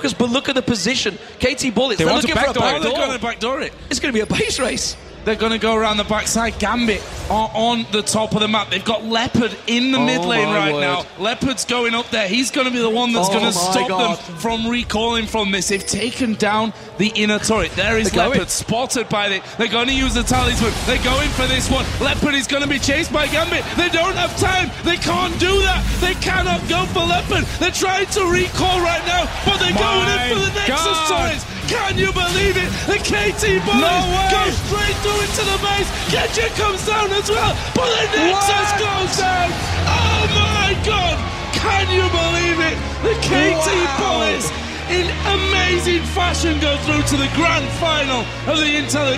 But look at the position. KT Bullets, They to looking for a backdoor it. back They're door. going to backdoor it. It's going to be a base race. They're going to go around the backside. Gambit are on the top of the map. They've got Leopard in the Oh mid lane right word. now. Leopard's going up there. He's going to be the one that's Oh going to stop God. them from recalling from this. They've taken down the inner turret. There is They're going. Leopard spotted by the. They're going to use the talisman. They're going for this one. Leopard is going to be chased by Gambit. They don't have time. They can't do that. They cannot go for Leopard. They're trying to recall right now, but Can you believe it? The KT Bullets way. go straight through into the base. Genja comes down as well, but the Nexus What? goes down. Oh my god! Can you believe it? The KT Wow. Bullies in amazing fashion go through to the grand final of the Intelligence.